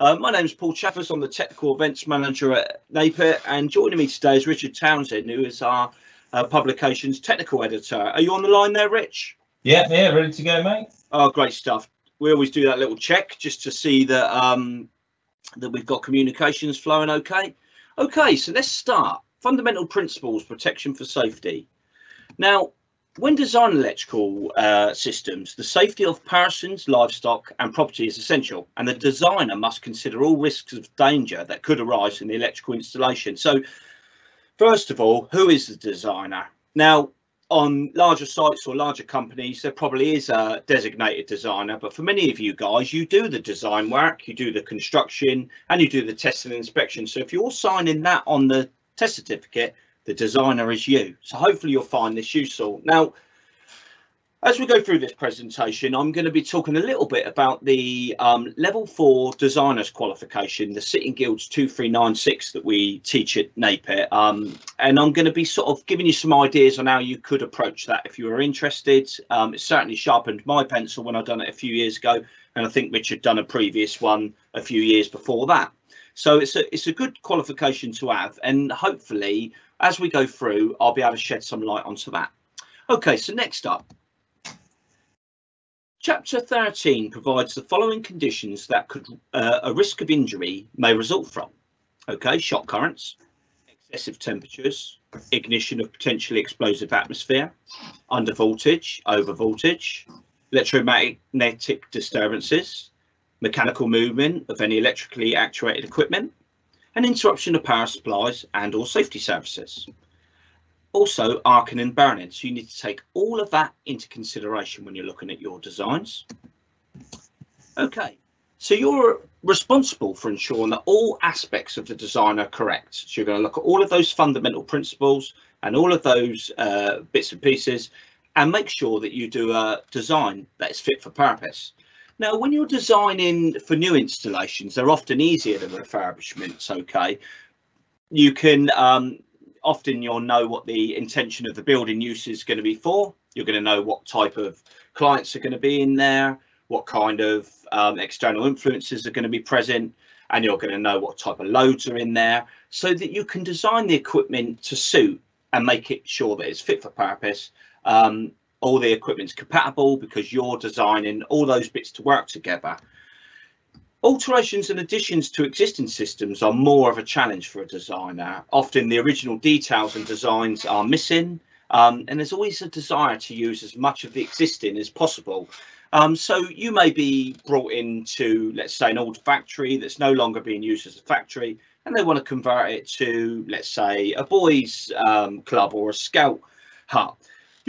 Uh, my name is Paul Chaffers. I'm the Technical Events Manager at NAPIT, and joining me today is Richard Townsend, who is our uh, publications technical editor. Are you on the line there, Rich? Yeah, yeah, ready to go, mate. Oh, great stuff. We always do that little check just to see that um, that we've got communications flowing okay. Okay, so let's start. Fundamental principles, protection for safety. Now, when designing electrical uh, systems, the safety of persons, livestock and property is essential and the designer must consider all risks of danger that could arise in the electrical installation. So first of all, who is the designer? Now, on larger sites or larger companies, there probably is a designated designer, but for many of you guys, you do the design work, you do the construction and you do the testing and inspection. So if you're signing that on the test certificate, the designer is you. So hopefully you'll find this useful. Now, as we go through this presentation, I'm going to be talking a little bit about the um, level four designers qualification, the City & Guilds 2396 that we teach at NAPIT. Um, and I'm going to be sort of giving you some ideas on how you could approach that if you are interested. Um, it certainly sharpened my pencil when I done it a few years ago. And I think Richard done a previous one a few years before that. So it's a, it's a good qualification to have. And hopefully as we go through, I'll be able to shed some light onto that. Okay, so next up. Chapter 13 provides the following conditions that could uh, a risk of injury may result from. Okay, shock currents, excessive temperatures, ignition of potentially explosive atmosphere, under voltage, over voltage, electromagnetic disturbances, mechanical movement of any electrically actuated equipment, and interruption of power supplies and or safety services. Also arcing and burning. So you need to take all of that into consideration when you're looking at your designs. Okay, so you're responsible for ensuring that all aspects of the design are correct. So you're going to look at all of those fundamental principles and all of those uh, bits and pieces and make sure that you do a design that is fit for purpose. Now, when you're designing for new installations, they're often easier than refurbishments. Okay, you can um, often you'll know what the intention of the building use is going to be for. You're going to know what type of clients are going to be in there, what kind of um, external influences are going to be present, and you're going to know what type of loads are in there, so that you can design the equipment to suit and make it sure that it's fit for purpose um, all the equipment's compatible because you're designing all those bits to work together. Alterations and additions to existing systems are more of a challenge for a designer. Often the original details and designs are missing, um, and there's always a desire to use as much of the existing as possible. Um, so you may be brought into, let's say, an old factory that's no longer being used as a factory, and they want to convert it to, let's say, a boys' um, club or a scout hut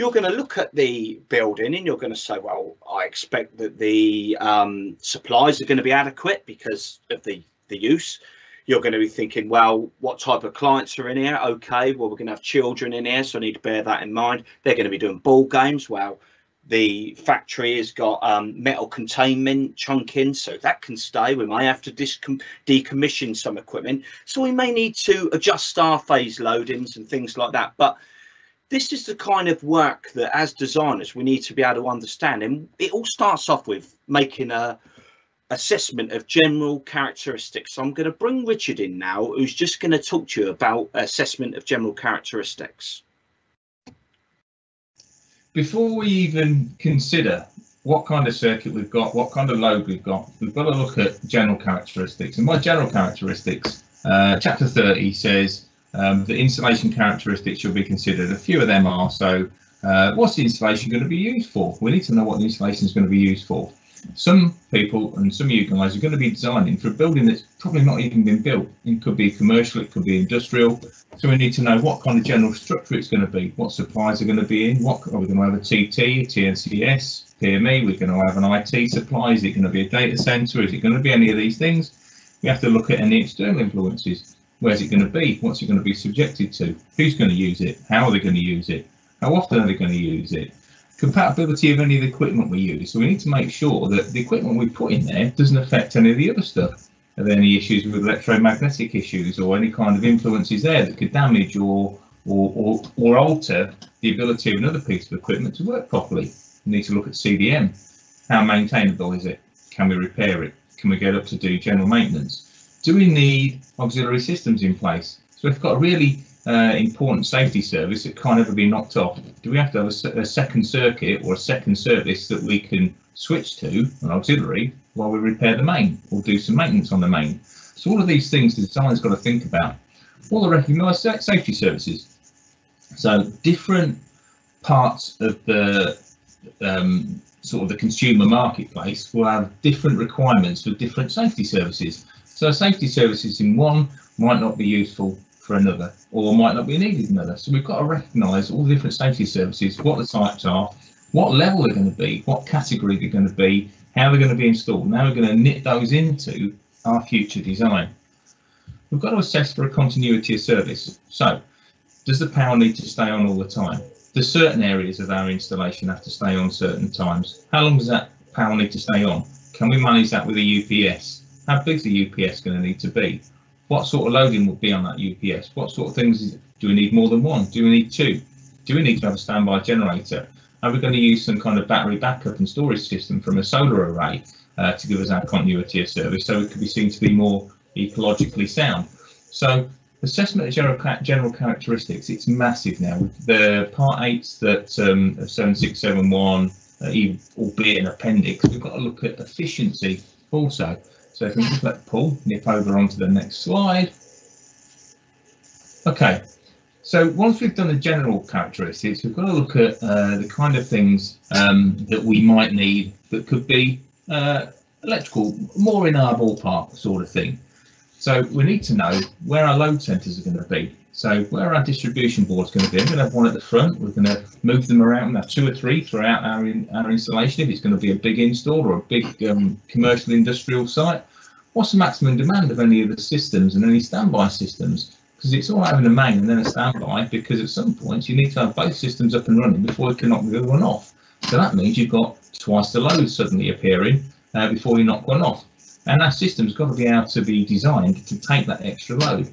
you're going to look at the building and you're going to say, well, I expect that the um, supplies are going to be adequate because of the, the use. You're going to be thinking, well, what type of clients are in here? Okay, well, we're going to have children in here, so I need to bear that in mind. They're going to be doing ball games. Well, the factory has got um, metal containment trunking, so that can stay. We may have to decommission some equipment, so we may need to adjust our phase loadings and things like that. But this is the kind of work that as designers we need to be able to understand. And it all starts off with making a assessment of general characteristics. So i'm going to bring richard in now who's just going to talk to you about assessment of general characteristics. Before we even consider what kind of circuit we've got what kind of load we've got we've got to look at general characteristics. And by general characteristics uh, chapter 30 says um, the installation characteristics should be considered. A few of them are, so uh, what's the installation going to be used for? We need to know what the installation is going to be used for. Some people and some of you guys are going to be designing for a building that's probably not even been built. It could be commercial, it could be industrial. So we need to know what kind of general structure it's going to be, what supplies are going to be in, what are we going to have a TT, a TNCS, PME, we're going to have an IT supply, is it going to be a data center, is it going to be any of these things? We have to look at any external influences. Where's it going to be? What's it going to be subjected to? Who's going to use it? How are they going to use it? How often are they going to use it? Compatibility of any of the equipment we use. So we need to make sure that the equipment we put in there doesn't affect any of the other stuff. Are there any issues with electromagnetic issues or any kind of influences there that could damage or or, or, or alter the ability of another piece of equipment to work properly? We need to look at CDM. How maintainable is it? Can we repair it? can we get up to do general maintenance? Do we need auxiliary systems in place? So we've got a really uh, important safety service that can't ever be knocked off, do we have to have a, a, second circuit or a second service that we can switch to, an auxiliary, while we repair the main or do some maintenance on the main? So all of these things the design's got to think about. All the recognised safety services. So different parts of the um, sort of the consumer marketplace will have different requirements for different safety services. So safety services in one might not be useful for another or might not be needed in another. So we've got to recognise all the different safety services, what the types are, what level they're going to be, what category they're going to be, how they're going to be installed. Now we're going to knit those into our future design. We've got to assess for a continuity of service. So does the power need to stay on all the time? Do certain areas of our installation have to stay on certain times? How long does that power need to stay on? Can we manage that with a UPS? How big is the UPS going to need to be? What sort of loading will be on that UPS? What sort of things do we need more than one? Do we need two? Do we need to have a standby generator? Are we going to use some kind of battery backup and storage system from a solar array uh, to give us our continuity of service so it could be seen to be more ecologically sound? So assessment of general, general characteristics, it's massive now. The part eights that um, 7671, uh, albeit an appendix, we've got to look at efficiency also. So if we just let Paul nip over onto the next slide. Okay, so once we've done the general characteristics, we've got to look at uh, the kind of things um, that we might need that could be uh, electrical, more in our ballpark sort of thing. So we need to know where our load centres are going to be. So where our distribution board's going to be, we're going to have one at the front. We're going to move them around, have two or three throughout our, in, our installation. If it's going to be a big install or a big um, commercial industrial site, what's the maximum demand of any of the systems and any standby systems? Because it's all having a main and then a standby, because at some points you need to have both systems up and running before you can knock the one off. So that means you've got twice the load suddenly appearing uh, before you knock one off. And that system's got to be able to be designed to take that extra load.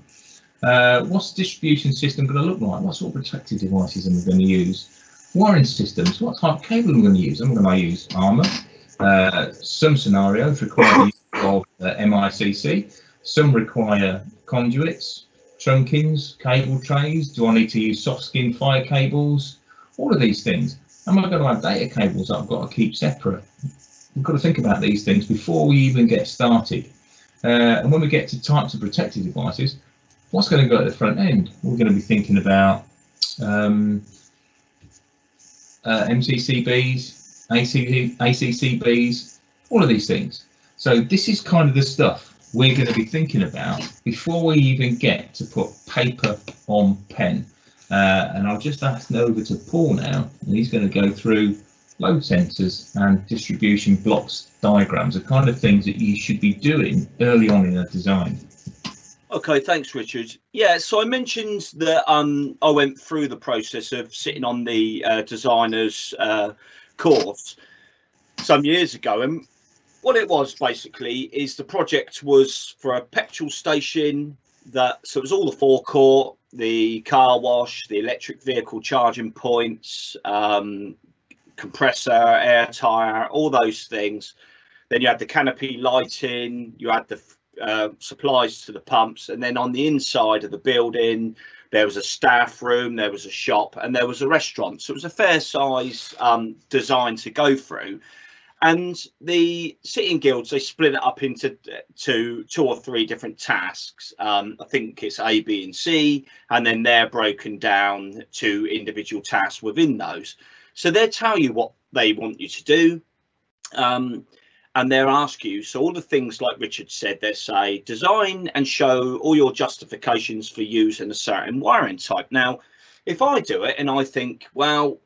Uh, what's the distribution system going to look like? What sort of protective devices am I going to use? Wiring systems, what type of cable am I going to use? I'm going to use armour. Uh, some scenarios require of MICC. Some require conduits, trunkings, cable trays. Do I need to use soft skin fire cables? All of these things. Am I going to have data cables I've got to keep separate? we've got to think about these things before we even get started. Uh, and when we get to types of protective devices, what's going to go at the front end? We're going to be thinking about um, uh, MCCBs, ACC, ACCBs, all of these things. So this is kind of the stuff we're going to be thinking about before we even get to put paper on pen. Uh, and I'll just ask over to Paul now, and he's going to go through load centres and distribution blocks diagrams, the kind of things that you should be doing early on in a design. Okay, thanks, Richard. Yeah, so I mentioned that um, I went through the process of sitting on the uh, designer's uh, course some years ago, and what it was basically is the project was for a petrol station that so it was all the forecourt, the car wash, the electric vehicle charging points, um, compressor, air tire, all those things. Then you had the canopy lighting, you had the uh, supplies to the pumps, and then on the inside of the building, there was a staff room, there was a shop, and there was a restaurant. So it was a fair size um, design to go through. And the City & Guilds, they split it up into to two or three different tasks. Um, I think it's A, B, and C, and then they're broken down to individual tasks within those. So they tell you what they want you to do. Um, and they'll ask you, so all the things like Richard said, they say design and show all your justifications for using a certain wiring type. Now, if I do it and I think, well,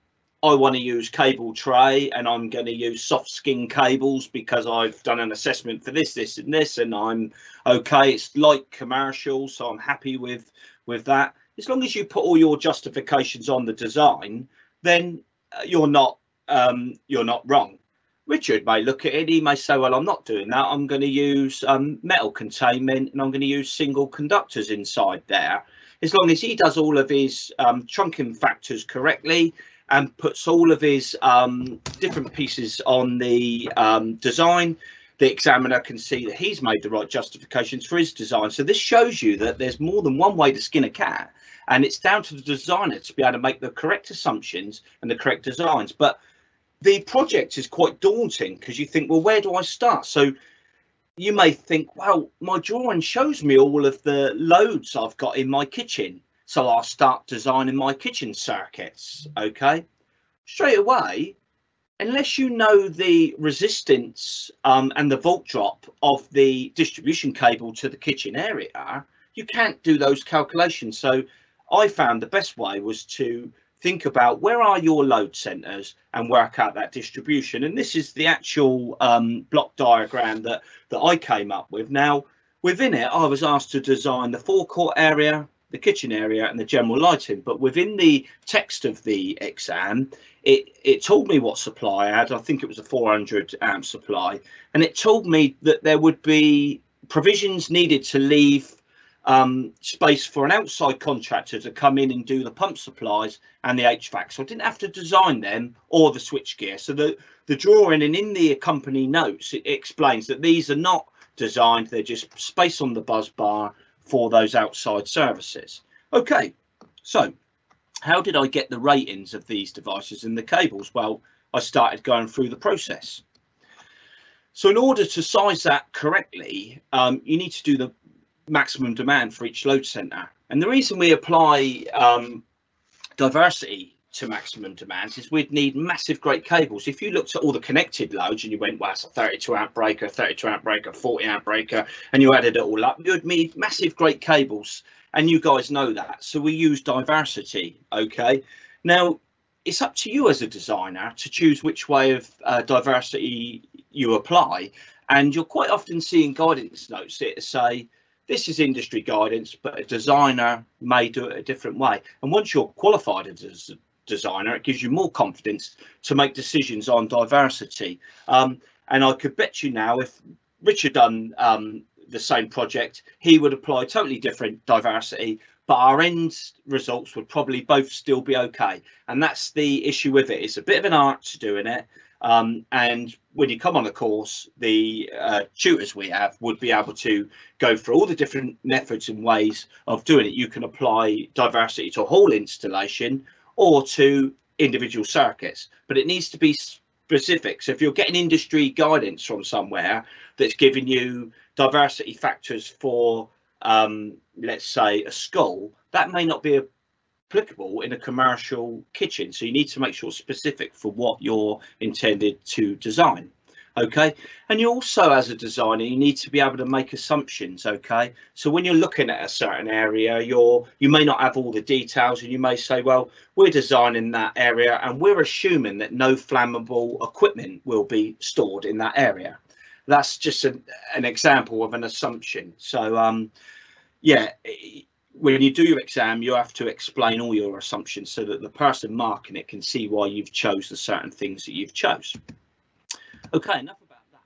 I want to use cable tray and I'm going to use soft skin cables because I've done an assessment for this, this and this, and I'm okay. It's like commercial, so I'm happy with with that. As long as you put all your justifications on the design, then uh, you're not um, you're not wrong. Richard may look at it, he may say, well, I'm not doing that. I'm going to use um, metal containment and I'm going to use single conductors inside there. As long as he does all of his um, trunking factors correctly and puts all of his um, different pieces on the um, design, the examiner can see that he's made the right justifications for his design. So this shows you that there's more than one way to skin a cat, and it's down to the designer to be able to make the correct assumptions and the correct designs. But the project is quite daunting because you think, well, where do I start? So you may think, well, my drawing shows me all of the loads I've got in my kitchen. So I'll start designing my kitchen circuits. Okay. Straight away, unless you know the resistance um, and the volt drop of the distribution cable to the kitchen area, you can't do those calculations. So I found the best way was to think about where are your load centers and work out that distribution. And this is the actual um, block diagram that, that I came up with. Now, within it, I was asked to design the forecourt area, the kitchen area and the general lighting. But within the text of the exam, it, it told me what supply I had. I think it was a 400 amp supply. And it told me that there would be provisions needed to leave um, space for an outside contractor to come in and do the pump supplies and the HVAC. So I didn't have to design them or the switchgear. So the, the drawing and in the accompanying notes, it explains that these are not designed, they're just space on the busbar for those outside services. Okay, so how did I get the ratings of these devices and the cables? Well, I started going through the process. So in order to size that correctly, um, you need to do the maximum demand for each load center. And the reason we apply um, diversity to maximum demands is we'd need massive great cables. If you looked at all the connected loads and you went, well, it's a 32 amp breaker, 32 amp breaker, 40 amp breaker, and you added it all up, you'd need massive great cables. And you guys know that. So we use diversity. Okay. Now, it's up to you as a designer to choose which way of uh, diversity you apply. And you're quite often seeing guidance notes to say, this is industry guidance, but a designer may do it a different way. And once you're qualified as a designer, it gives you more confidence to make decisions on diversity. Um, and I could bet you now, if Richard done um, the same project, he would apply totally different diversity, but our end results would probably both still be okay. And that's the issue with it. It's a bit of an art to doing it. Um, and when you come on the course, the uh, tutors we have would be able to go through all the different methods and ways of doing it. You can apply diversity to a whole installation or to individual circuits, but it needs to be specific. So if you're getting industry guidance from somewhere that's giving you diversity factors for, um, let's say, a school, that may not be applicable in a commercial kitchen. So you need to make sure specific for what you're intended to design okay? And you also as a designer you need to be able to make assumptions okay? So when you're looking at a certain area you're you may not have all the details and you may say well we're designing that area and we're assuming that no flammable equipment will be stored in that area. That's just a, an example of an assumption. So um yeah when you do your exam, you have to explain all your assumptions so that the person marking it can see why you've chose the certain things that you've chose. Okay, enough about that.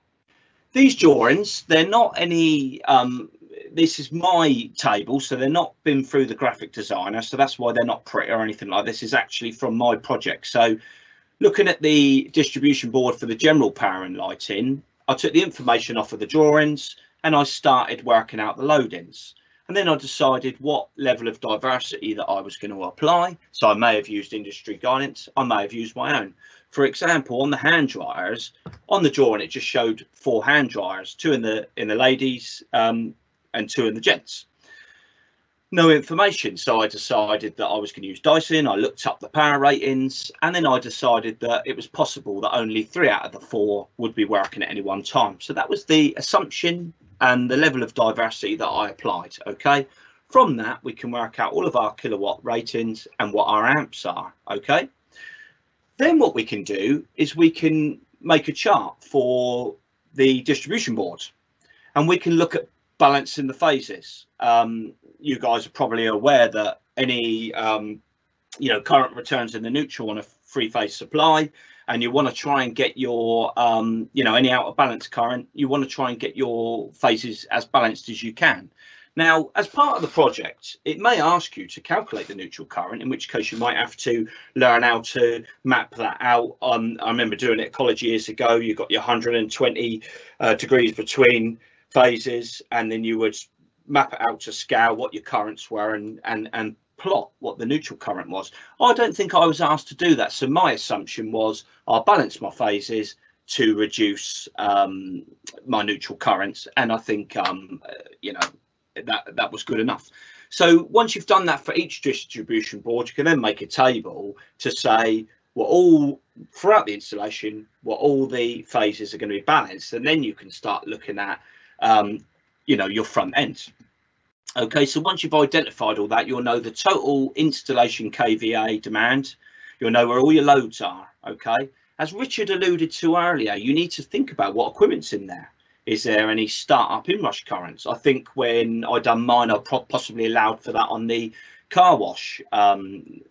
These drawings, they're not any, um, this is my table, so they're not been through the graphic designer, so that's why they're not pretty or anything like this. is actually from my project. So looking at the distribution board for the general power and lighting, I took the information off of the drawings and I started working out the loadings. And then I decided what level of diversity that I was going to apply. So I may have used industry guidance, I may have used my own. For example, on the hand dryers, on the drawing it just showed four hand dryers, two in the in the ladies um, and two in the gents. No information, so I decided that I was going to use Dyson. I looked up the power ratings, and then I decided that it was possible that only three out of the four would be working at any one time. So that was the assumption and the level of diversity that I applied. Okay, from that we can work out all of our kilowatt ratings and what our amps are. Okay, then what we can do is we can make a chart for the distribution board and we can look at balancing the phases. Um, you guys are probably aware that any um, you know current returns in the neutral on a three phase supply and you want to try and get your um, you know any out of balance current you want to try and get your phases as balanced as you can Now, as part of the project, it may ask you to calculate the neutral current, in which case you might have to learn how to map that out. Um, I remember doing it college years ago. You got your 120 uh, degrees between phases, and then you would map it out to scale what your currents were and and and plot what the neutral current was. I don't think I was asked to do that. So my assumption was I'll balance my phases to reduce um, my neutral currents, and I think um, you know that that was good enough. So once you've done that for each distribution board, you can then make a table to say what all throughout the installation, what all the phases are going to be balanced, and then you can start looking at, um, you know, your front end. Okay, so once you've identified all that, you'll know the total installation KVA demand. You'll know where all your loads are. Okay, as Richard alluded to earlier, you need to think about what equipment's in there is there any startup inrush currents? I think when I done mine, I possibly allowed for that on the car wash. Um,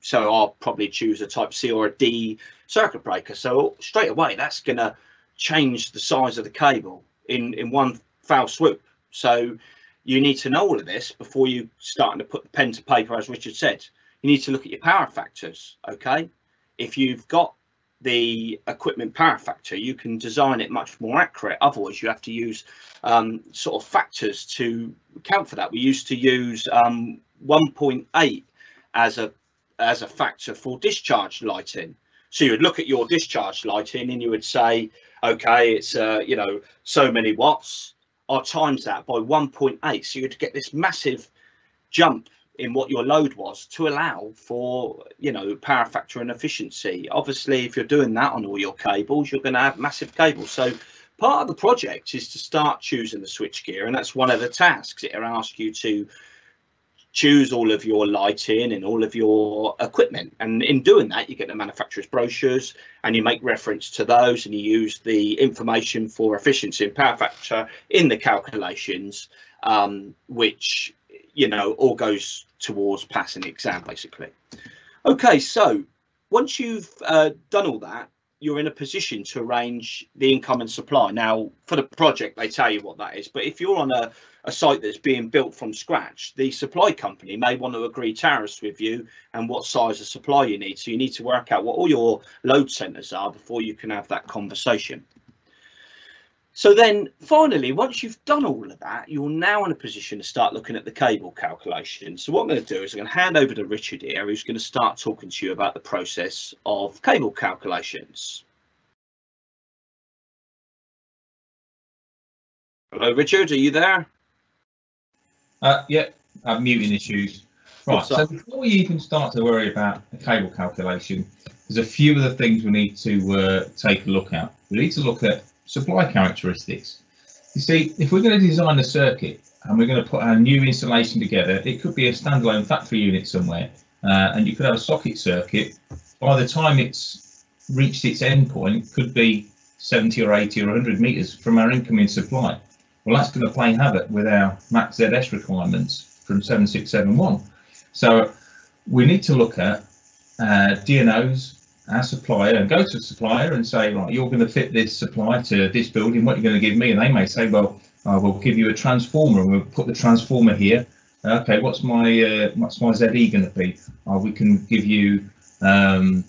so I'll probably choose a type C or a D circuit breaker. So straight away, that's going to change the size of the cable in, in one foul swoop. So you need to know all of this before you starting to put the pen to paper, as Richard said. You need to look at your power factors. Okay. If you've got the equipment power factor, you can design it much more accurate. Otherwise, you have to use um, sort of factors to account for that. We used to use um, 1.8 as a as a factor for discharge lighting. So you would look at your discharge lighting and you would say, okay, it's uh, you know so many watts. I times that by 1.8, so you'd get this massive jump in what your load was to allow for you know power factor and efficiency. Obviously if you're doing that on all your cables you're going to have massive cables. So part of the project is to start choosing the switch gear and that's one of the tasks. It asks you to choose all of your lighting and all of your equipment and in doing that you get the manufacturer's brochures and you make reference to those and you use the information for efficiency and power factor in the calculations um, which you know all goes towards passing the exam basically. Okay, so once you've uh, done all that, you're in a position to arrange the income and supply. Now, for the project, they tell you what that is, but if you're on a, a site that's being built from scratch, the supply company may want to agree tariffs with you and what size of supply you need. So you need to work out what all your load centers are before you can have that conversation. So then finally, once you've done all of that, you're now in a position to start looking at the cable calculation. So what I'm going to do is I'm going to hand over to Richard here, who's going to start talking to you about the process of cable calculations. Hello, Richard, are you there? Uh, yeah, I'm muting issues. Right, so before we even start to worry about the cable calculation, there's a few of the things we need to uh, take a look at. We need to look at supply characteristics. You see, if we're going to design a circuit and we're going to put our new installation together, it could be a standalone factory unit somewhere, uh, and you could have a socket circuit. By the time it's reached its endpoint, it could be 70 or 80 or 100 meters from our incoming supply. Well, that's going to play havoc with our max ZS requirements from 7671. So we need to look at uh, DNOs, our supplier and go to the supplier and say, right, you're going to fit this supply to this building. What are you going to give me? And they may say, well, I will give you a transformer and we'll put the transformer here. Okay, what's my uh, what's my ZE going to be? Uh, we can give you um,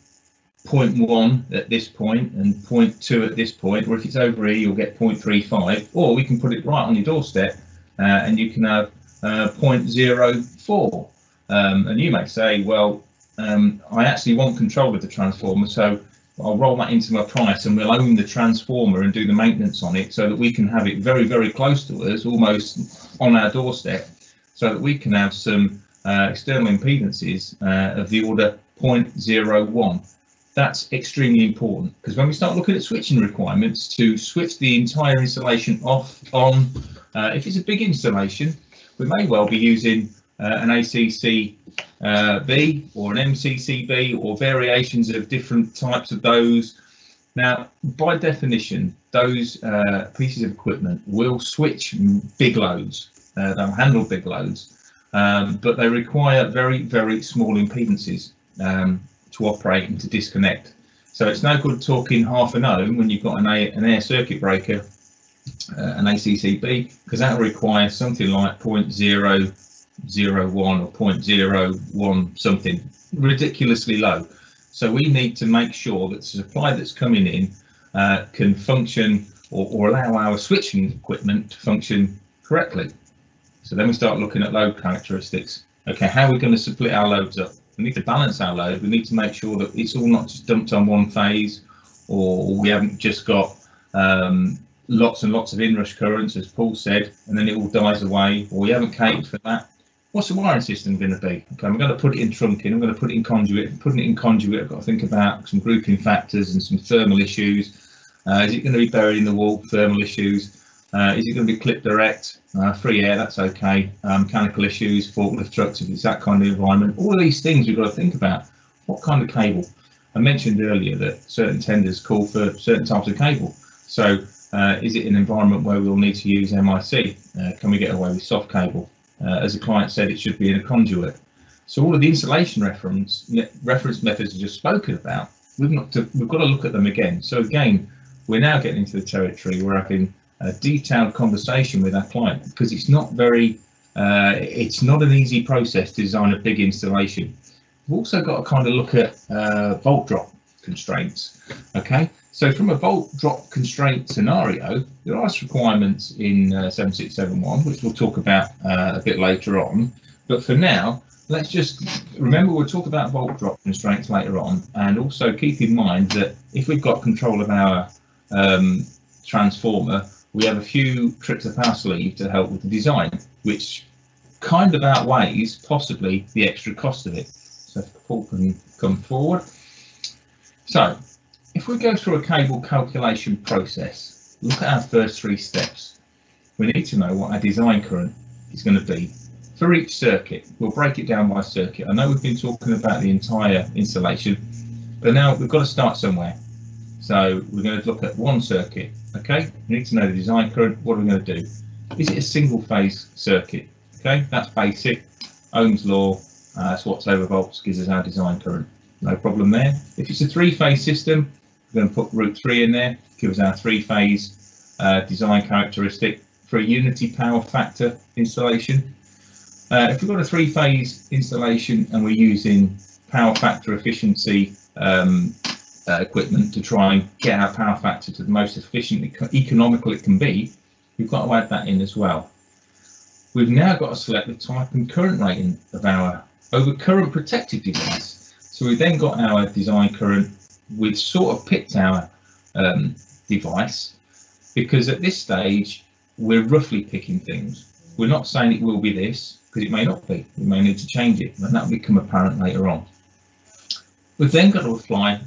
0.1 at this point and 0.2 at this point, or if it's over here, you'll get 0.35, or we can put it right on your doorstep uh, and you can have uh, 0.04. Um, and you may say, well, um, I actually want control of the transformer, so I'll roll that into my price and we'll own the transformer and do the maintenance on it so that we can have it very, very close to us, almost on our doorstep, so that we can have some uh, external impedances uh, of the order 0.01. That's extremely important because when we start looking at switching requirements to switch the entire installation off on, uh, if it's a big installation, we may well be using an ACCB uh, or an MCCB or variations of different types of those. Now, by definition, those uh, pieces of equipment will switch big loads. Uh, they'll handle big loads, um, but they require very, very small impedances um, to operate and to disconnect. So it's no good talking half an ohm when you've got an, a, an air circuit breaker uh, an ACCB because that will require something like 0.001 or 0.01 something ridiculously low. So we need to make sure that the supply that's coming in uh, can function or, or allow our switching equipment to function correctly. So then we start looking at load characteristics. Okay, how are we going to split our loads up? We need to balance our load. We need to make sure that it's all not just dumped on one phase or we haven't just got um, lots and lots of inrush currents, as Paul said, and then it all dies away, or we haven't catered for that. What's the wiring system going to be? Okay, I'm going to put it in trunking, I'm going to put it in conduit. Putting it in conduit, I've got to think about some grouping factors and some thermal issues. Uh, is it going to be buried in the wall? Thermal issues. Uh, is it going to be clip direct? Uh, free air, that's okay. Um, mechanical issues, forklift trucks, if it's that kind of environment. All these things we've got to think about. What kind of cable? I mentioned earlier that certain tenders call for certain types of cable. So uh, is it an environment where we'll need to use MIC? Uh, can we get away with soft cable? Uh, as the client said, it should be in a conduit. So all of the installation reference reference methods are just spoken about. We've not to, we've got to look at them again. So again, we're now getting into the territory where having a detailed conversation with our client because it's not very uh, it's not an easy process to design a big installation. We've also got to kind of look at uh, drop constraints. Okay, so from a volt drop constraint scenario, there are requirements in uh, 7671, which we'll talk about uh, a bit later on. But for now, let's just remember we'll talk about volt drop constraints later on, and also keep in mind that if we've got control of our um, transformer, we have a few tricks up our sleeve to help with the design, which kind of outweighs possibly the extra cost of it. So Paul can come forward. So if we go through a cable calculation process, look at our first three steps. We need to know what our design current is going to be for each circuit. We'll break it down by circuit. I know we've been talking about the entire installation, but now we've got to start somewhere. So we're going to look at one circuit. Okay, we need to know the design current. What are we going to do? Is it a single phase circuit? Okay, that's basic. Ohm's law, uh, that's watts over volts gives us our design current. No problem there. If it's a three phase system, we're going to put root 3 in there, give us our three-phase uh, design characteristic for a unity power factor installation. Uh, if we've got a three-phase installation and we're using power factor efficiency um, uh, equipment to try and get our power factor to the most efficient, economical it can be, we've got to add that in as well. We've now got to select the type and current rating of our over current protective device. So we've then got our design current we've sort of picked our um, device because at this stage we're roughly picking things. We're not saying it will be this because it may not be. We may need to change it and that will become apparent later on. We've then got to apply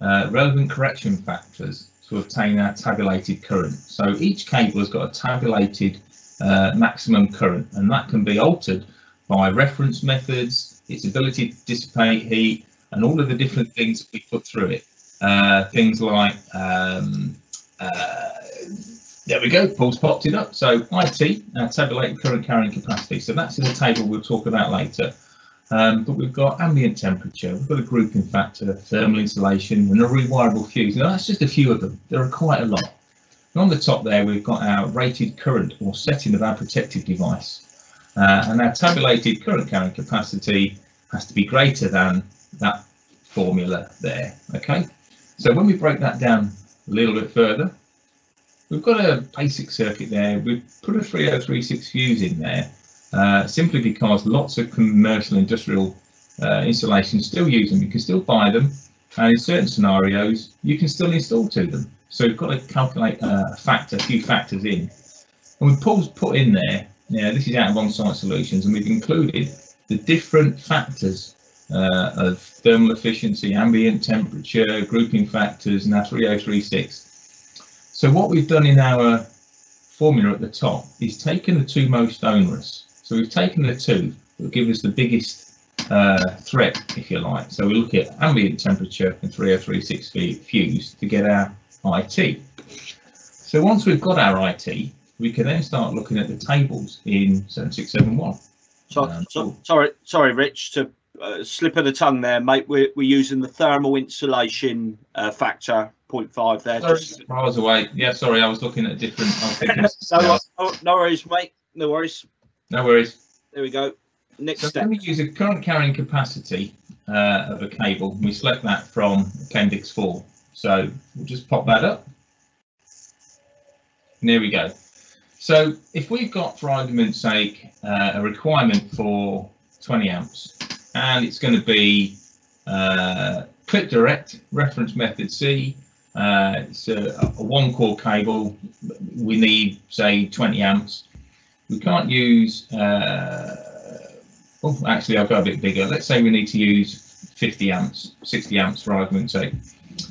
uh, relevant correction factors to obtain our tabulated current. So each cable has got a tabulated uh, maximum current and that can be altered by reference methods, its ability to dissipate heat, and all of the different things we put through it. Uh, things like, um, uh, there we go, Paul's popped it up. So IT, our tabulated current carrying capacity. So that's in the table we'll talk about later. Um, but we've got ambient temperature, we've got a grouping factor, thermal insulation, and a rewirable fuse. Now that's just a few of them. There are quite a lot. And on the top there, we've got our rated current or setting of our protective device. Uh, and our tabulated current carrying capacity has to be greater than that formula there. Okay, so when we break that down a little bit further, we've got a basic circuit there. We've put a 3036 fuse in there uh, simply because lots of commercial industrial uh, installations still use them. You can still buy them, and in certain scenarios, you can still install to them. So we've got to calculate a factor, a few factors in. And we've put in there, now this is out of on-site solutions, and we've included the different factors uh, of thermal efficiency, ambient temperature, grouping factors, and our 3036. So what we've done in our formula at the top is taken the two most onerous. So we've taken the two that give us the biggest uh, threat, if you like. So we look at ambient temperature and 3036 fuse to get our IT. So once we've got our IT, we can then start looking at the tables in 7671. So, um, so sorry, sorry, Rich, to uh, slip of the tongue there, mate. We're, we're using the thermal insulation uh, factor 0.5 there. Sorry, Just- I was away. Yeah, sorry, I was looking at a different. I was thinking, no, no, no worries, mate. No worries. no worries. There we go. Next So step. can we use a current carrying capacity uh, of a cable? We select that from Appendix 4. So we'll just pop that up. And there we go. So if we've got, for argument's sake, uh, a requirement for 20 amps, and it's going to be uh, clip direct, reference method C, uh, it's a, a one core cable, we need, say, 20 amps. We can't use uh, Oh, actually, I'll go a bit bigger. Let's say we need to use 50 amps, 60 amps for argument's sake.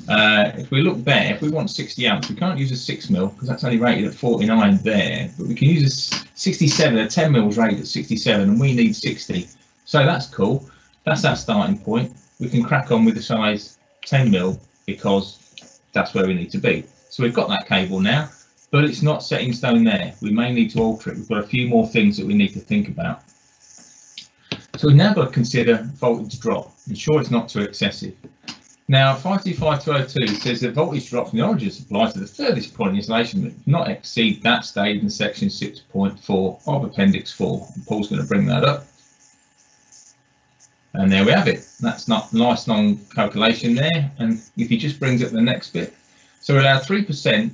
Uh, if we look there, if we want 60 amps, we can't use a 6 mil because that's only rated at 49 there, but we can use a 67, a 10 mils rated at 67, and we need 60. So that's cool. That's our starting point. We can crack on with the size 10 mil because that's where we need to be. So we've got that cable now, but it's not set in stone there. We may need to alter it. We've got a few more things that we need to think about. So we've now got to consider voltage drop, ensure it's not too excessive. Now 525.202 says the voltage drop from the origin supply to the furthest point in insulation does not exceed that stated in section 6.4 of appendix 4. And Paul's going to bring that up. And there we have it. That's not nice long calculation there. And if he just brings up the next bit, so we allow 3%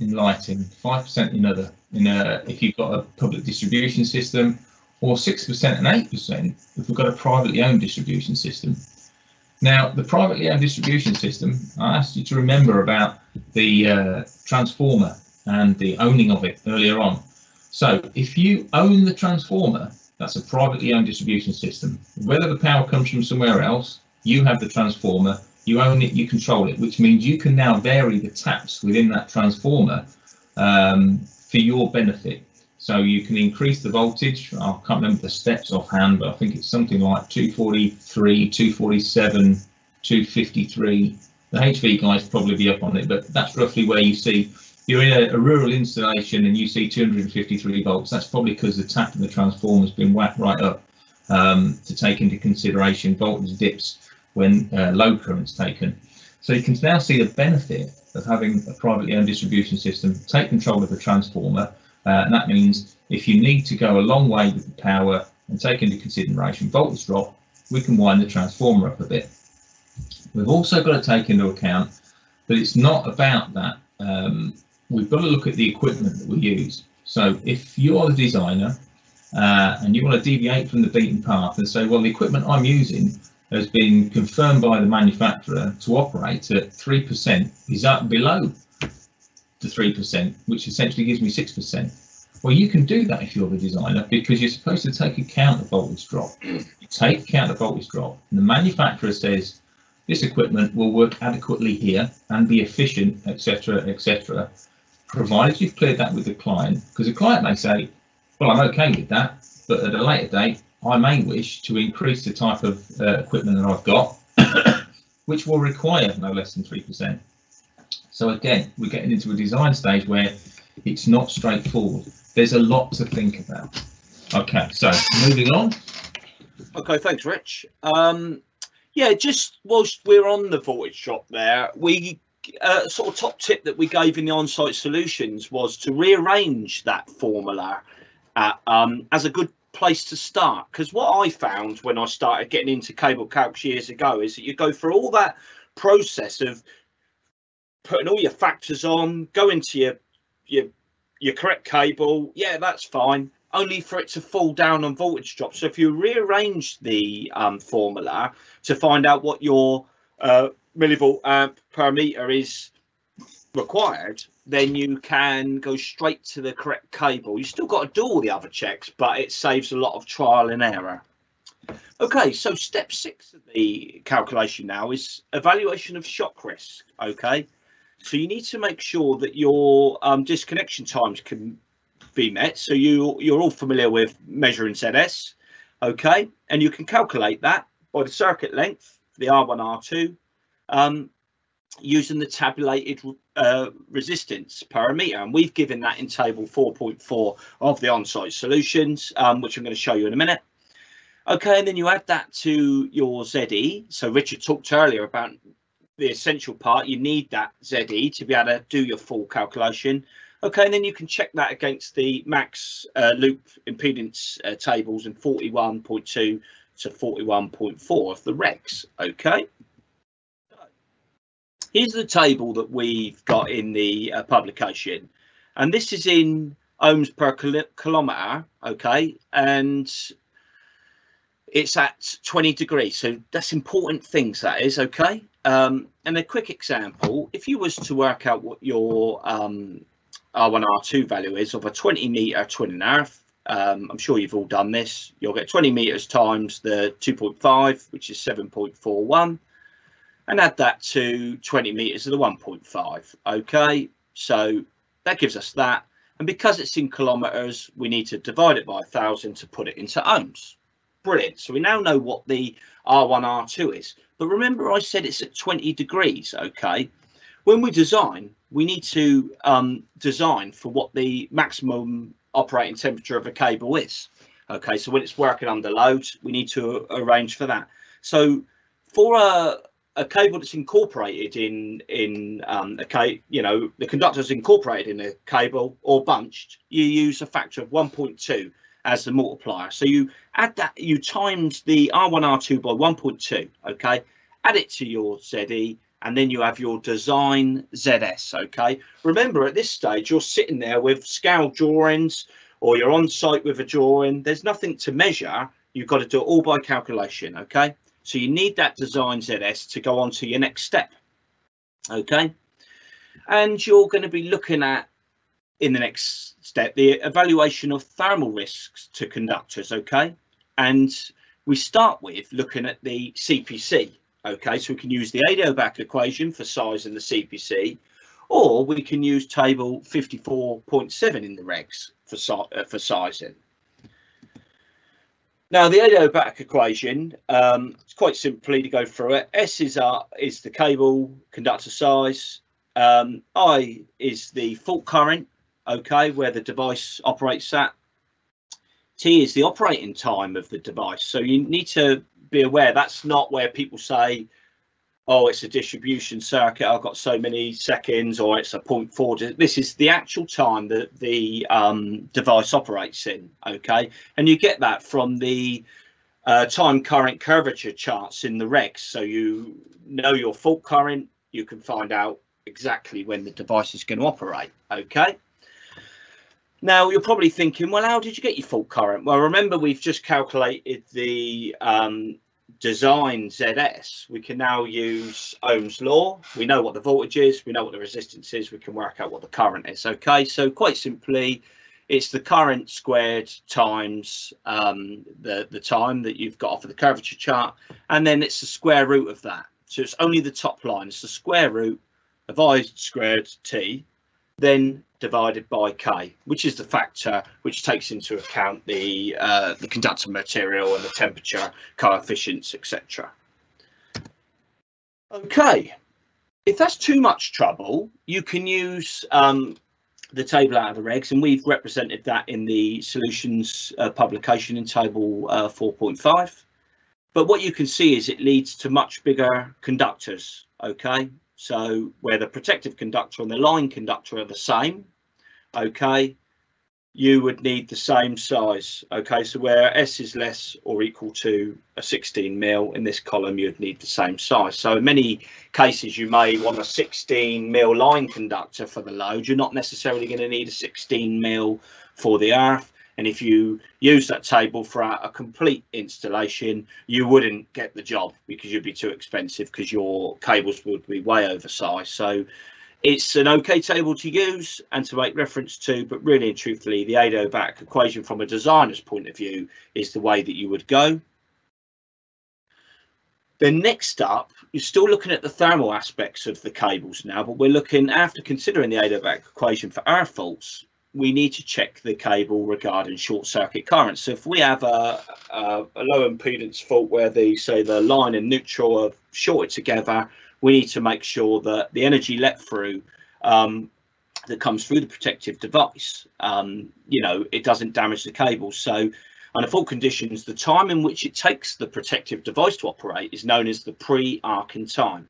in lighting, 5% in other. In a, if you've got a public distribution system, or 6% and 8% if we've got a privately owned distribution system. Now, the privately owned distribution system, I asked you to remember about the uh, transformer and the owning of it earlier on. So if you own the transformer, that's a privately owned distribution system. Whether the power comes from somewhere else, you have the transformer, you own it, you control it, which means you can now vary the taps within that transformer um, for your benefit. So you can increase the voltage. I can't remember the steps offhand, but I think it's something like 243, 247, 253. The HV guys probably be up on it, but that's roughly where you see you're in a, a rural installation and you see 253 volts. That's probably because the tap in the transformer has been whacked right up um, to take into consideration voltage dips when uh, load current's taken. So you can now see the benefit of having a privately owned distribution system take control of the transformer uh, and that means if you need to go a long way with the power and take into consideration voltage drop, we can wind the transformer up a bit. We've also got to take into account that it's not about that. Um, we've got to look at the equipment that we use. So if you're the designer uh, and you want to deviate from the beaten path and say, well, the equipment I'm using has been confirmed by the manufacturer to operate at 3%, is that below the 3%, which essentially gives me 6%. Well, you can do that if you're the designer because you're supposed to take account of voltage drop. You take account of voltage drop, and the manufacturer says this equipment will work adequately here and be efficient, etc., etc., provided you've cleared that with the client. Because the client may say, well, I'm okay with that, but at a later date, I may wish to increase the type of uh, equipment that I've got, which will require no less than 3%. So again, we're getting into a design stage where it's not straightforward. There's a lot to think about. Okay, so moving on. Okay, thanks, Rich. Um, yeah, just whilst we're on the voltage drop there, we uh, sort of top tip that we gave in the on-site solutions was to rearrange that formula uh, um, as a good place to start. Because what I found when I started getting into cable calcs years ago is that you go through all that process of putting all your factors on, go into your your your correct cable. Yeah, that's fine. Only for it to fall down on voltage drop. So if you rearrange the um, formula to find out what your uh, millivolt amp per meter is required, then you can go straight to the correct cable. You still got to do all the other checks, but it saves a lot of trial and error. Okay, so step six of the calculation now is evaluation of shock risk. Okay, so you need to make sure that your um, disconnection times can be met. So you you're all familiar with measuring ZS, okay, and you can calculate that by the circuit length, the R1, R2, um, using the tabulated uh, resistance per meter, and we've given that in table 4.4 of the on-site solutions, um, which I'm going to show you in a minute. Okay, and then you add that to your ZE. So Richard talked earlier about the essential part. You need that ZE to be able to do your full calculation. Okay, and then you can check that against the max uh, loop impedance uh, tables in 41.2 to 41.4 of the regs. Okay. Here's the table that we've got in the uh, publication, and this is in ohms per kilometre. Okay, and it's at 20 degrees, so that's important things. That is okay. Um, and a quick example: if you was to work out what your um, R1, R2 value is of a 20 metre twin and a half, um, I'm sure you've all done this. You'll get 20 metres times the 2.5, which is 7.41 and add that to 20 meters of the 1.5 okay? So that gives us that. And because it's in kilometers we need to divide it by a thousand to put it into ohms. Brilliant. So we now know what the r1 r2 is. But remember i said it's at 20 degrees okay? When we design we need to um, design for what the maximum operating temperature of a cable is okay? So when it's working under load we need to arrange for that. So for a a cable that's incorporated in in um, a cable, you know, the conductor's incorporated in a cable or bunched, you use a factor of 1.2 as the multiplier. So you add that, you times the R1, R2 by 1.2, okay? Add it to your ZE, and then you have your design ZS, okay? Remember, at this stage, you're sitting there with scale drawings, or you're on site with a drawing. There's nothing to measure. You've got to do it all by calculation, okay? So you need that design ZS to go on to your next step. Okay. And you're going to be looking at in the next step the evaluation of thermal risks to conductors. Okay. And we start with looking at the CPC. Okay. So we can use the Adiabatic equation for size the CPC, or we can use table 54.7 in the regs for, uh, for sizing. Now the adiabatic equation, um, it's quite simply to go through it. S is our is the cable conductor size. Um, I is the fault current, okay, where the device operates at. T is the operating time of the device. So you need to be aware that's not where people say, oh, it's a distribution circuit, I've got so many seconds, or it's a 0.4. This is the actual time that the um, device operates in, okay? And you get that from the uh, time current curvature charts in the regs. So you know your fault current, you can find out exactly when the device is going to operate, okay? Now you're probably thinking, well, how did you get your fault current? Well, remember we've just calculated the um, design ZS, we can now use Ohm's law. We know what the voltage is, we know what the resistance is, we can work out what the current is. Okay, so quite simply, it's the current squared times um, the, the time that you've got off of the curvature chart, and then it's the square root of that. So it's only the top line, it's the square root of I squared T, then divided by K, which is the factor which takes into account the, uh, the conductor material and the temperature coefficients, etc. Okay, if that's too much trouble, you can use um, the table out of the regs, and we've represented that in the solutions uh, publication in table uh, 4.5. But what you can see is it leads to much bigger conductors, okay? So where the protective conductor and the line conductor are the same, okay, you would need the same size. Okay, so where S is less or equal to a 16 mil in this column, you'd need the same size. So in many cases, you may want a 16 mil line conductor for the load. You're not necessarily going to need a 16 mil for the earth. And if you use that table for a, complete installation, you wouldn't get the job because you'd be too expensive because your cables would be way oversized. So it's an okay table to use and to make reference to, but really and truthfully, the adiabatic equation from a designer's point of view is the way that you would go. Then next up, you're still looking at the thermal aspects of the cables now, but we're looking after considering the adiabatic equation for our faults, we need to check the cable regarding short circuit current. So if we have a, a, a, low impedance fault where the say the line and neutral are shorted together, we need to make sure that the energy let through um, that comes through the protective device, um, you know, it doesn't damage the cable. So under fault conditions, the time in which it takes the protective device to operate is known as the pre-arcing time.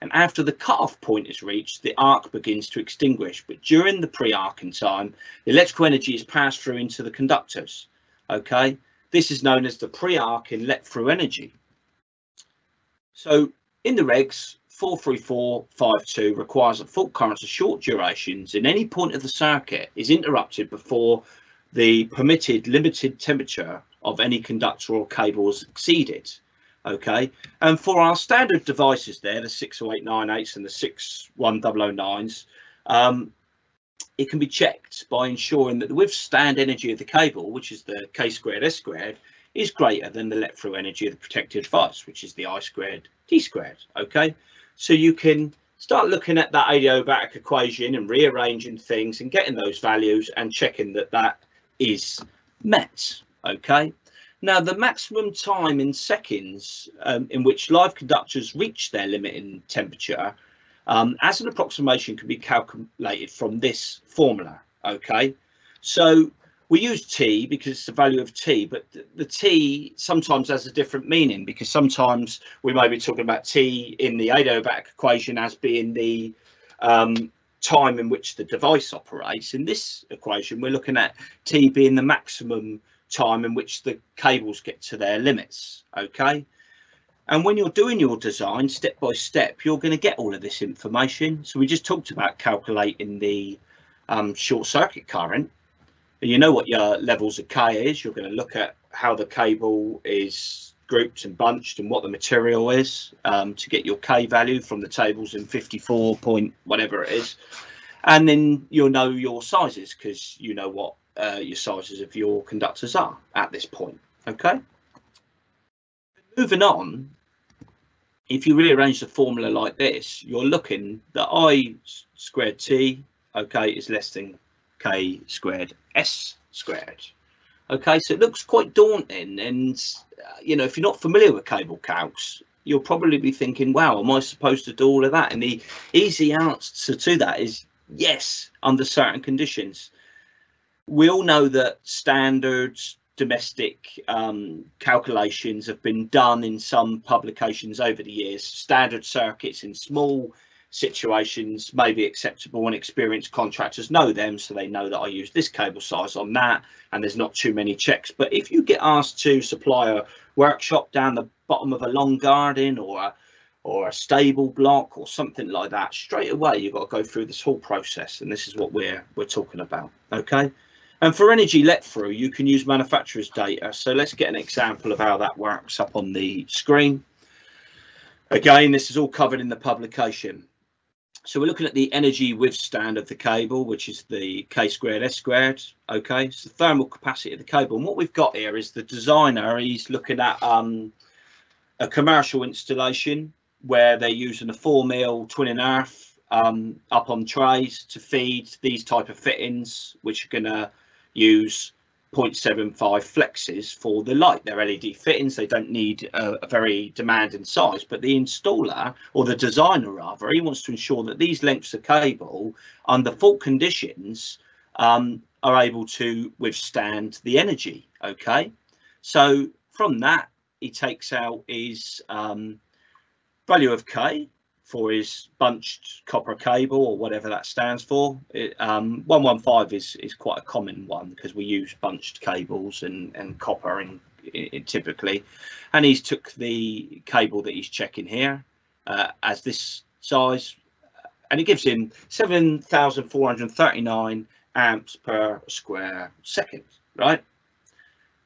And after the cutoff point is reached, the arc begins to extinguish. But during the pre-arcing time, the electrical energy is passed through into the conductors. Okay, this is known as the pre-arcing let-through energy. So in the regs, 43452 requires that fault currents of short durations in any point of the circuit is interrupted before the permitted limited temperature of any conductor or cable is exceeded. Okay, and for our standard devices there, the 60898s and the 61009s, um, it can be checked by ensuring that the withstand energy of the cable, which is the K squared S squared, is greater than the let through energy of the protected device, which is the I squared T squared. Okay, so you can start looking at that adiabatic equation and rearranging things and getting those values and checking that that is met. Okay. Now, the maximum time in seconds um, in which live conductors reach their limiting temperature um, as an approximation can be calculated from this formula. Okay, so we use T because it's the value of T, but the, the T sometimes has a different meaning because sometimes we may be talking about T in the adiabatic equation as being the um, time in which the device operates. In this equation, we're looking at T being the maximum time in which the cables get to their limits. Okay. And when you're doing your design step by step, you're going to get all of this information. So we just talked about calculating the um, short circuit current. And you know what your levels of K is. You're going to look at how the cable is grouped and bunched and what the material is um, to get your K value from the tables in 54 point whatever it is. And then you'll know your sizes because you know what uh, your sizes of your conductors are at this point. Okay. Moving on, if you rearrange the formula like this, you're looking that I squared T, okay, is less than K squared S squared. Okay, so it looks quite daunting. And, uh, you know, if you're not familiar with cable calcs, you'll probably be thinking, wow, am I supposed to do all of that? And the easy answer to that is yes, under certain conditions. We all know that standards, domestic um, calculations have been done in some publications over the years. Standard circuits in small situations may be acceptable and experienced contractors know them so they know that I use this cable size on that and there's not too many checks but if you get asked to supply a workshop down the bottom of a long garden or a, or a stable block or something like that straight away you've got to go through this whole process and this is what we're we're talking about okay and for energy let through you can use manufacturer's data so let's get an example of how that works up on the screen again this is all covered in the publication so we're looking at the energy withstand of the cable, which is the K squared S squared. Okay, it's the thermal capacity of the cable. And what we've got here is the designer, he's looking at um, a commercial installation where they're using a four mil twin and earth um, up on trays to feed these type of fittings, which are going to use 0.75 flexes for the light. They're LED fittings. They don't need a, a, very demanding size, but the installer or the designer rather, he wants to ensure that these lengths of cable under fault conditions um, are able to withstand the energy. Okay, so from that, he takes out his um, value of K, for his bunched copper cable or whatever that stands for. It, um, 115 is, is quite a common one because we use bunched cables and, and copper in, in, typically. And he's took the cable that he's checking here uh, as this size and it gives him 7,439 amps per square second, right?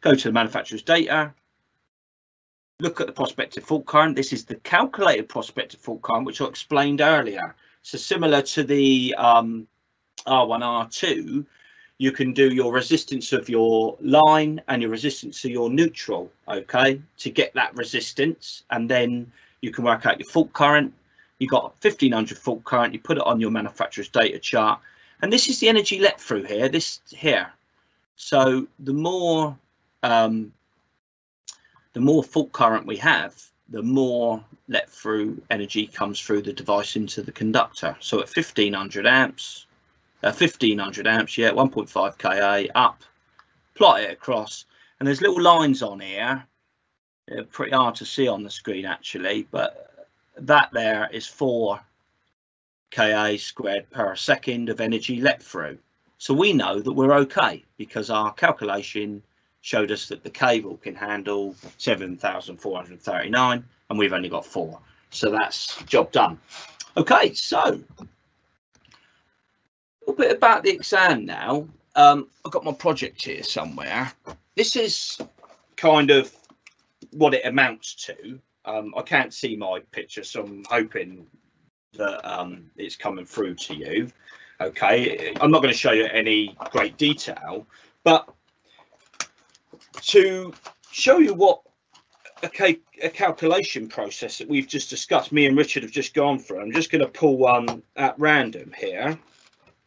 Go to the manufacturer's data, look at the prospective fault current. This is the calculated prospective fault current, which I explained earlier. So similar to the um, R1, R2, you can do your resistance of your line and your resistance of your neutral, okay, to get that resistance. And then you can work out your fault current. You got 1500 fault current, you put it on your manufacturer's data chart. And this is the energy let through here, this here. So the more um, the more fault current we have, the more let through energy comes through the device into the conductor. So at 1500 amps, uh, 1500 amps, yeah, 1.5 kA up, plot it across, and there's little lines on here. They're pretty hard to see on the screen actually, but that there is 4 Ka squared per second of energy let through. So we know that we're okay because our calculation showed us that the cable can handle 7,439 and we've only got four. So that's job done. Okay, so a little bit about the exam now. Um, I've got my project here somewhere. This is kind of what it amounts to. Um, I can't see my picture, so I'm hoping that um, it's coming through to you. Okay, I'm not going to show you any great detail, but to show you what a, a calculation process that we've just discussed, me and Richard have just gone through. I'm just going to pull one at random here.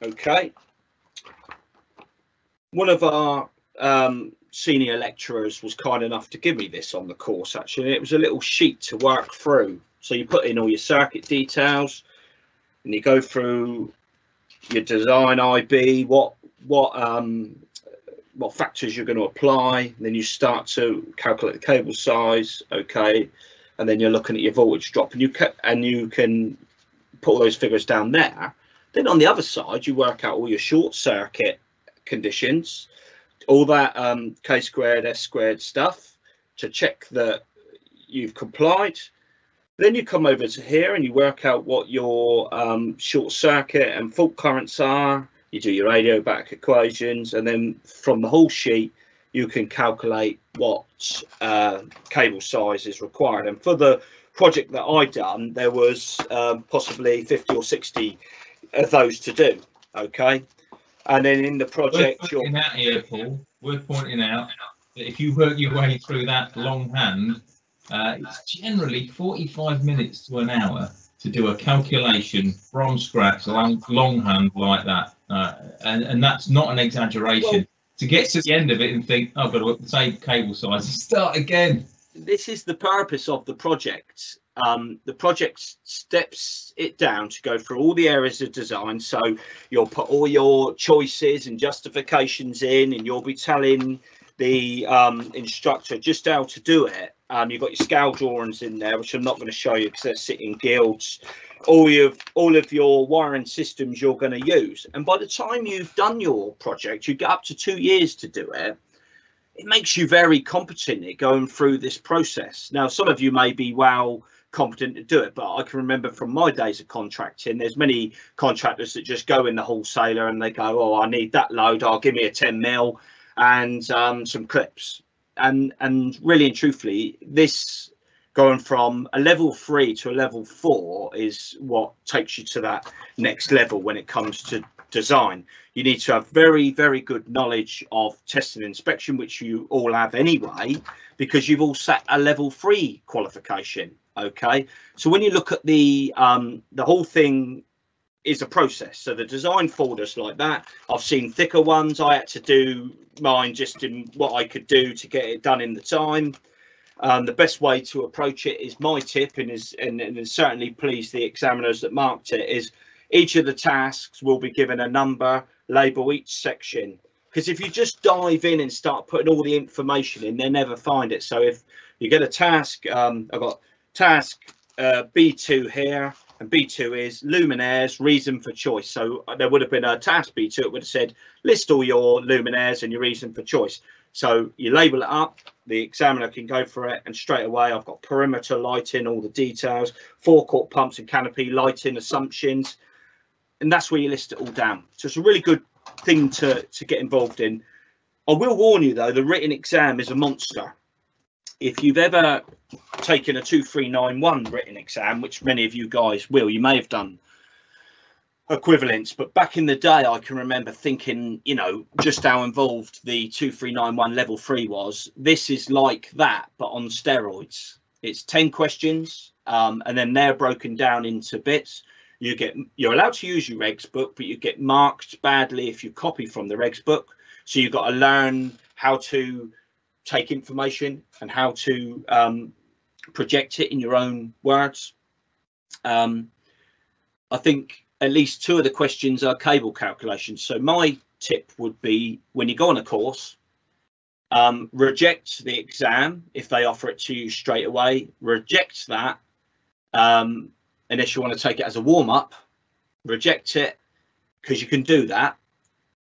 Okay. One of our um, senior lecturers was kind enough to give me this on the course actually. It was a little sheet to work through. So you put in all your circuit details and you go through your design IB, what what um, what factors you're going to apply. Then you start to calculate the cable size, okay, and then you're looking at your voltage drop, and you can and you can put all those figures down there. Then on the other side, you work out all your short circuit conditions, all that um, k squared, s squared stuff to check that you've complied. Then you come over to here and you work out what your um, short circuit and fault currents are. You do your adiabatic equations, and then from the whole sheet, you can calculate what uh, cable size is required. And for the project that I done, there was um, possibly 50 or 60 of those to do. Okay. And then in the project, worth pointing out here, Paul, worth pointing out that if you work your way through that longhand, uh, it's generally 45 minutes to an hour to do a calculation from scratch, long, longhand like that. Uh, and, and that's not an exaggeration. Well, to get to the end of it and think, oh, I've got to the same cable size and start again. This is the purpose of the project. Um, the project steps it down to go through all the areas of design. So you'll put all your choices and justifications in, and you'll be telling the um, instructor just how to do it. Um, you've got your scale drawings in there, which I'm not going to show you because they're City & Guilds. All of all of your wiring systems you're going to use, and by the time you've done your project, you get up to two years to do it. It makes you very competent at going through this process. Now, some of you may be well competent to do it, but I can remember from my days of contracting, there's many contractors that just go in the wholesaler and they go, "Oh, I need that load. I'll give me a 10 mil and um, some clips." And and really and truthfully, this going from a level three to a level four is what takes you to that next level when it comes to design. You need to have very, very good knowledge of test and inspection, which you all have anyway, because you've all set a level three qualification. Okay, so when you look at the um, the whole thing is a process. So the design folders like that. I've seen thicker ones. I had to do mine just in what I could do to get it done in the time. Um, the best way to approach it is my tip, and is and, and certainly please the examiners that marked it is each of the tasks will be given a number, label each section. Because if you just dive in and start putting all the information in, they never find it. So if you get a task, um, I've got task uh, B2 here, and B2 is luminaires, reason for choice. So uh, there would have been a task B2, it would have said list all your luminaires and your reason for choice. So you label it up, the examiner can go for it, and straight away I've got perimeter lighting, all the details, forecourt pumps and canopy lighting assumptions, and that's where you list it all down. So it's a really good thing to, to get involved in. I will warn you though, the written exam is a monster. If you've ever taken a 2391 written exam, which many of you guys will, you may have done equivalents but back in the day i can remember thinking you know just how involved the 2391 level 3 was. This is like that but on steroids. It's 10 questions um, and then they're broken down into bits. You get you're allowed to use your regs book but you get marked badly if you copy from the regs book. So you've got to learn how to take information and how to um, project it in your own words um, i think at least two of the questions are cable calculations. So my tip would be when you go on a course, um, reject the exam if they offer it to you straight away. Reject that um, unless you want to take it as a warm up, reject it because you can do that.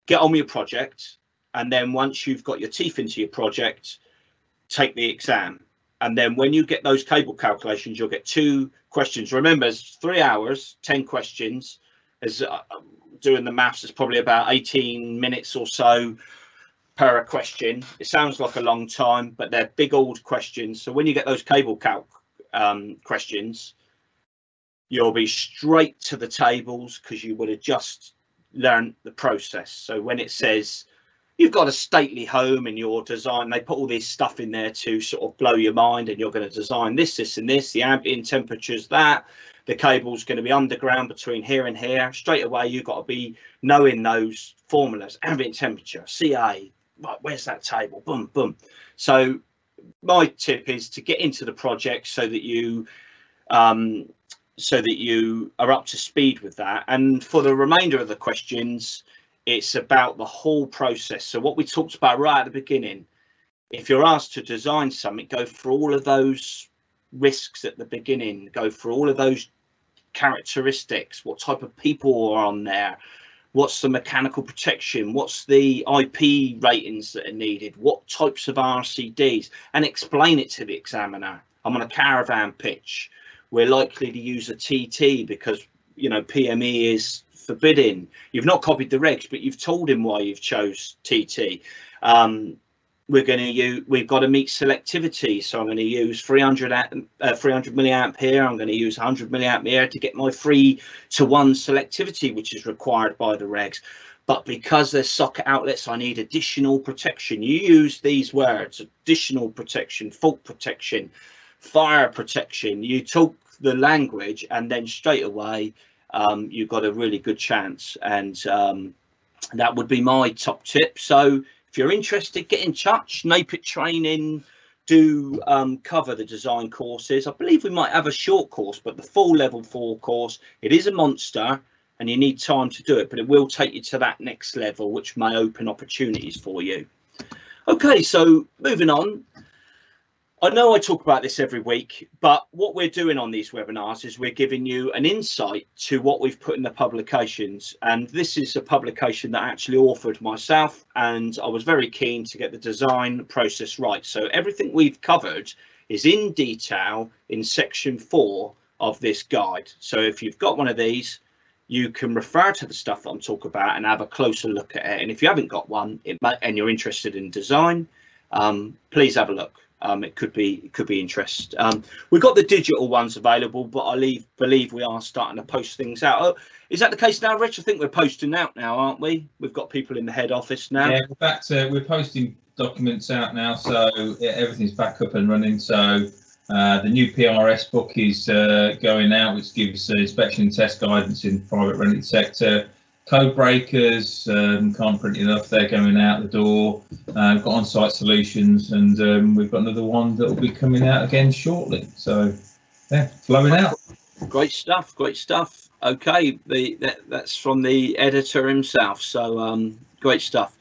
Get on with your project, and then once you've got your teeth into your project, take the exam. And then when you get those cable calculations, you'll get two questions. Remember, it's three hours, 10 questions. As uh, doing the maths, it's probably about 18 minutes or so per question. It sounds like a long time, but they're big old questions. So when you get those cable calc um, questions, you'll be straight to the tables because you would have just learned the process. So when it says you've got a stately home in your design, they put all this stuff in there to sort of blow your mind, and you're going to design this, this, and this, the ambient temperatures, that. The cable's going to be underground between here and here. Straight away, you've got to be knowing those formulas ambient temperature, CA, right, where's that table? Boom, boom. So, my tip is to get into the project so that you um, so that you are up to speed with that. And for the remainder of the questions, it's about the whole process. So what we talked about right at the beginning, if you're asked to design something, go for all of those risks at the beginning, go for all of those characteristics, what type of people are on there, what's the mechanical protection, what's the IP ratings that are needed, what types of RCDs, and explain it to the examiner. I'm on a caravan pitch we're likely to use a TT because you know PME is forbidden. You've not copied the regs, but you've told him why you've chose TT. Um, we're going to use we've got to meet selectivity so i'm going to use 300 uh, 300 milliamp here i'm going to use 100 milliamp here to get my three to one selectivity which is required by the regs but because there's socket outlets i need additional protection you use these words additional protection fault protection fire protection. You talk the language, and then straight away um, you've got a really good chance. And um, that would be my top tip. So if you're interested, get in touch. NAPIT training do um, cover the design courses. I believe we might have a short course, but the full level four course, it is a monster and you need time to do it, but it will take you to that next level, which may open opportunities for you. Okay, so moving on, I know I talk about this every week, but what we're doing on these webinars is we're giving you an insight to what we've put in the publications. And this is a publication that I actually authored myself, and I was very keen to get the design process right. So everything we've covered is in detail in section four of this guide. So if you've got one of these, you can refer to the stuff that I'm talking about and have a closer look at it. And if you haven't got one might, and you're interested in design, um, please have a look um, it could be it could be interest. Um, we've got the digital ones available, but I leave, believe we are starting to post things out. Oh, is that the case now, Rich? I think we're posting out now, aren't we? We've got people in the head office now. Yeah, we're back to we're posting documents out now, so yeah, everything's back up and running. So uh, the new PRS book is uh, going out, which gives uh, inspection and test guidance in private rented sector code breakers um, can't print enough they're going out the door. Uh, got on-site solutions and um, we've got another one that will be coming out again shortly. So yeah flowing out. Great stuff great stuff. Okay the that, that's from the editor himself. So um great stuff